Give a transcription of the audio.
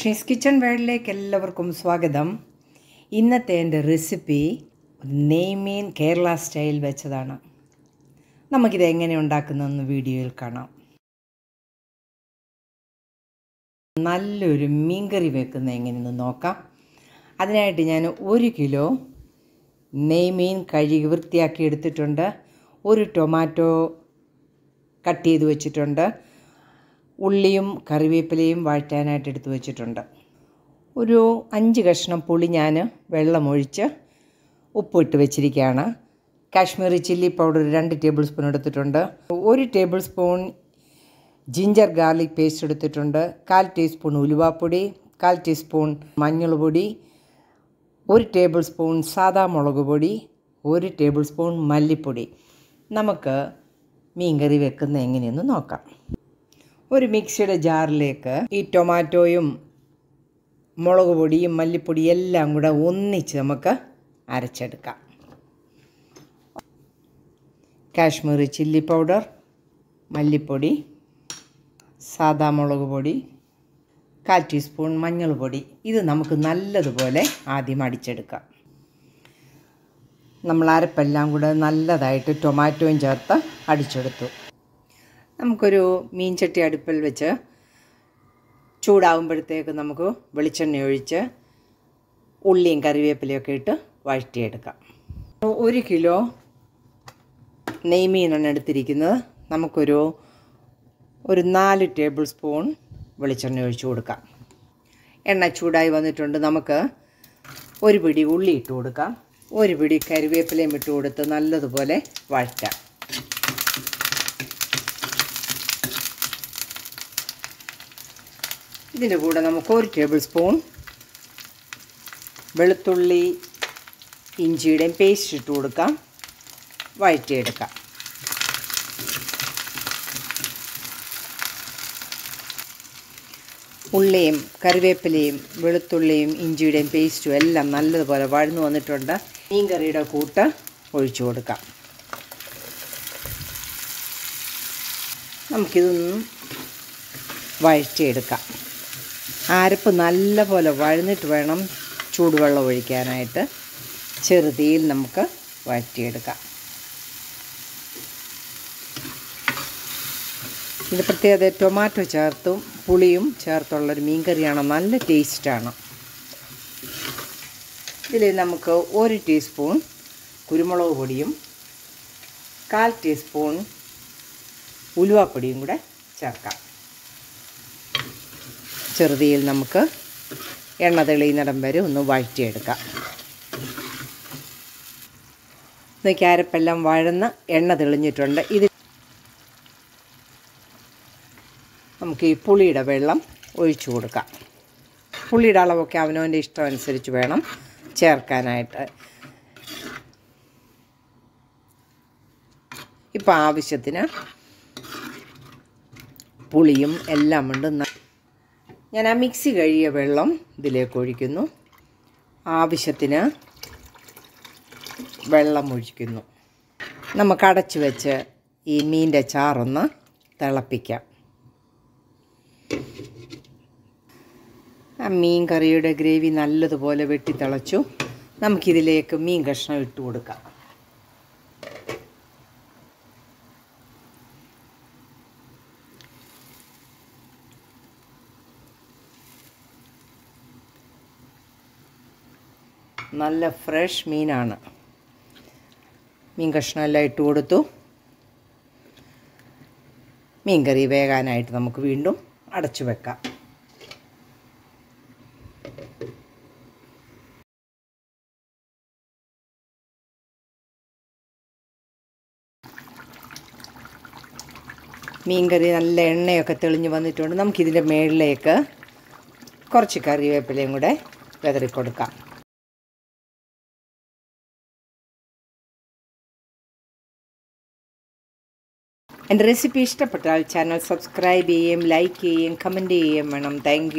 Lakshmi's kitchen വേൾഡിലേക്ക് എല്ലാവർക്കും സ്വാഗതം. ഇന്നത്തെ എന്റെ റെസിപ്പി നെയ്മീൻ കേരള സ്റ്റൈൽ വെച്ചതാണ്. നമുക്കിത് എങ്ങനെ ഉണ്ടാക്കുന്നതെന്ന് വീഡിയോയിൽ കാണാം. നല്ലൊരു മീൻകറി വെക്കുന്ന എങ്ങനെയെന്ന് നോക്കാം. അതിനായിട്ട് ഞാൻ ഒരു കിലോ നെയ്മീൻ കഴുകി വൃത്തിയാക്കി എടുത്തിട്ടുണ്ട്. ഒരു ടൊമാറ്റോ കട്ട് ചെയ്ത് വെച്ചിട്ടുണ്ട്. ഉള്ളിയും കറിവേപ്പിലയും വഴറ്റാനായിട്ട് എടുത്തു വെച്ചിട്ടുണ്ട്. ഒരു അഞ്ച് കഷ്ണം പുളി ഞാൻ വെള്ളമൊഴിച്ച് ഉപ്പിട്ട് വെച്ചിരിക്കുകയാണ്. കാശ്മീരി ചില്ലി പൗഡർ രണ്ട് ടേബിൾ സ്പൂൺ എടുത്തിട്ടുണ്ട്. ഒരു tablespoon ginger garlic paste എടുത്തിട്ടുണ്ട്. കാൽ ടീസ്പൂൺ ഉലുവാപ്പൊടി കാൽ ടീസ്പൂൺ മഞ്ഞൾ പൊടി ഒരു ടേബിൾ സ്പൂൺ സാദാ മുളക് പൊടി ഒരു ടേബിൾ സ്പൂൺ മല്ലിപ്പൊടി. നമുക്ക് മീൻ കറി വെക്കുന്ന എങ്ങനെയെന്ന് നോക്കാം. ഒരു മിക്സിയുടെ ജാറിലേക്ക് ഈ ടൊമാറ്റോയും മുളക് പൊടിയും മല്ലിപ്പൊടിയും എല്ലാം കൂടെ ഒന്നിച്ച് നമുക്ക് അരച്ചെടുക്കാം. കാശ്മീരി ചില്ലി പൗഡർ മല്ലിപ്പൊടി സാദാ മുളക് പൊടി കാൽ ടീസ്പൂൺ മഞ്ഞൾ പൊടി. ഇത് നമുക്ക് നല്ലതുപോലെ ആദ്യം അടിച്ചെടുക്കാം. നമ്മൾ അരപ്പെല്ലാം കൂടെ നല്ലതായിട്ട് ടൊമാറ്റോയും ചേർത്ത് അടിച്ചെടുത്തു. നമുക്കൊരു മീൻചട്ടി അടുപ്പിൽ വെച്ച് ചൂടാകുമ്പോഴത്തേക്ക് നമുക്ക് വെളിച്ചെണ്ണ ഒഴിച്ച് ഉള്ളിയും കറിവേപ്പിലയൊക്കെ ഇട്ട് വഴറ്റിയെടുക്കാം. ഒരു കിലോ നെയ്മീനാണ് എടുത്തിരിക്കുന്നത്. നമുക്കൊരു ഒരു നാല് ടേബിൾ സ്പൂൺ വെളിച്ചെണ്ണ ഒഴിച്ചു കൊടുക്കാം. എണ്ണ ചൂടായി വന്നിട്ടുണ്ട്. നമുക്ക് ഒരു പിടി ഉള്ളി ഇട്ട് കൊടുക്കാം. ഒരു പിടി കറിവേപ്പിലയും ഇട്ട് കൊടുത്ത് നല്ലതുപോലെ വഴറ്റാം. ഇതിന്റെ കൂടെ നമുക്ക് ഒരു ടേബിൾ സ്പൂൺ വെളുത്തുള്ളി ഇഞ്ചിയുടെയും പേസ്റ്റ് ഇട്ട് കൊടുക്കാം. വഴറ്റിയെടുക്കാം. ഉള്ളിയും കറിവേപ്പിലയും വെളുത്തുള്ളിയും ഇഞ്ചിയുടെയും പേസ്റ്റും എല്ലാം നല്ലതുപോലെ വഴന്നു വന്നിട്ടുണ്ട്. മീൻ കറിയുടെ കൂട്ട് ഒഴിച്ചു കൊടുക്കാം. നമുക്കിതൊന്നും വഴറ്റിയെടുക്കാം. അരപ്പ് നല്ലപോലെ വഴന്നിട്ട് വേണം ചൂടുവെള്ളം ഒഴിക്കാനായിട്ട്. ചെറുതീയിൽ നമുക്ക് വഴറ്റിയെടുക്കാം. ഇത് പ്രത്യേകത ടൊമാറ്റോ ചേർത്തും പുളിയും ചേർത്തുള്ളൊരു മീൻ കറിയാണ് നല്ല ടേസ്റ്റാണ്. ഇതിൽ നമുക്ക് ഒരു ടീസ്പൂൺ കുരുമുളക് പൊടിയും കാൽ ടീസ്പൂൺ ഉലുവാപ്പൊടിയും കൂടെ ചേർക്കാം. ചെറുതിയിൽ നമുക്ക് എണ്ണ തെളിയുന്നിടം വരെ ഒന്ന് വഴറ്റിയെടുക്കാം. ഇതൊക്കെ അരപ്പെല്ലാം വഴന്ന് എണ്ണ തെളിഞ്ഞിട്ടുണ്ട്. ഇത് നമുക്ക് ഈ പുളിയുടെ വെള്ളം ഒഴിച്ചു കൊടുക്കാം. പുളിയുടെ അളവൊക്കെ അവനവന്റെ ഇഷ്ടം അനുസരിച്ച് വേണം ചേർക്കാനായിട്ട്. ഇപ്പം ആവശ്യത്തിന് പുളിയും എല്ലാം ഉണ്ട്. ഞാൻ ആ മിക്സി കഴിയ വെള്ളം ഇതിലേക്ക് ഒഴിക്കുന്നു. ആവശ്യത്തിന് വെള്ളം ഒഴിക്കുന്നു. നമുക്ക് അടച്ചു വെച്ച് ഈ മീന്റെ ചാറൊന്ന് തിളപ്പിക്കാം. ആ മീൻ കറിയുടെ ഗ്രേവി നല്ലതുപോലെ വെട്ടി തിളച്ചു. നമുക്കിതിലേക്ക് മീൻ കഷ്ണം ഇട്ട് കൊടുക്കാം. നല്ല ഫ്രഷ് മീനാണ്. മീൻ കഷ്ണം എല്ലാം ഇട്ട് കൊടുത്തു. മീൻ കറി വേകാനായിട്ട് നമുക്ക് വീണ്ടും അടച്ചു വെക്കാം. മീൻകറി നല്ല എണ്ണയൊക്കെ തെളിഞ്ഞ് വന്നിട്ടുണ്ട്. നമുക്കിതിന്റെ മേളിലേക്ക് കുറച്ച് കറിവേപ്പിലയും കൂടെ വിതറി കൊടുക്കാം എന്റെ റെസിപ്പി ഇഷ്ടപ്പെട്ടാൽ ചാനൽ സബ്സ്ക്രൈബ് ചെയ്യുകയും ലൈക്ക് ചെയ്യുകയും കമന്റ് ചെയ്യുകയും വേണം. താങ്ക്